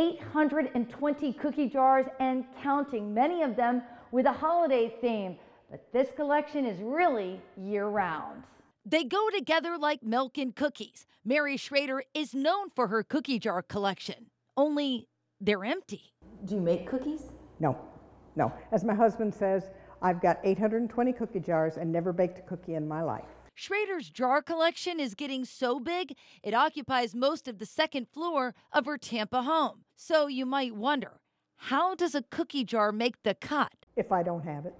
820 cookie jars and counting, many of them with a holiday theme. But this collection is really year round. They go together like milk and cookies. Mary Schrader is known for her cookie jar collection, only they're empty. Do you make cookies? No, no. As my husband says, I've got 820 cookie jars and never baked a cookie in my life. Schrader's jar collection is getting so big, it occupies most of the second floor of her Tampa home. So you might wonder, how does a cookie jar make the cut? If I don't have it,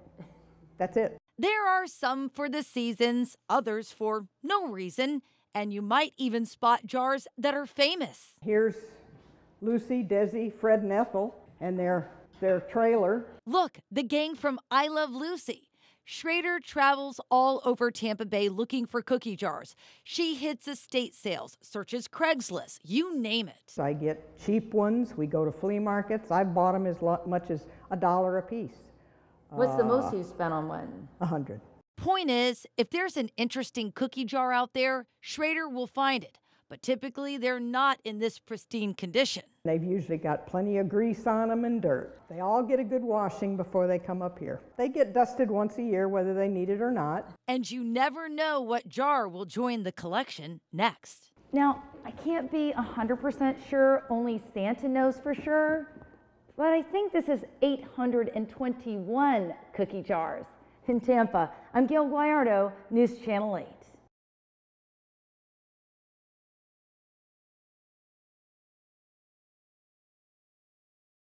that's it. There are some for the seasons, others for no reason, and you might even spot jars that are famous. Here's Lucy, Desi, Fred, and Ethel, and their, their trailer. Look, the gang from I Love Lucy. Schrader travels all over Tampa Bay looking for cookie jars. She hits estate sales, searches Craigslist, you name it. I get cheap ones. We go to flea markets. I've bought them as much as a dollar a piece. What's the most uh, you spent on one? A hundred. Point is, if there's an interesting cookie jar out there, Schrader will find it. But typically, they're not in this pristine condition. They've usually got plenty of grease on them and dirt. They all get a good washing before they come up here. They get dusted once a year, whether they need it or not. And you never know what jar will join the collection next. Now, I can't be 100% sure, only Santa knows for sure, but I think this is 821 cookie jars. In Tampa, I'm Gayle Guyardo, News Channel 8.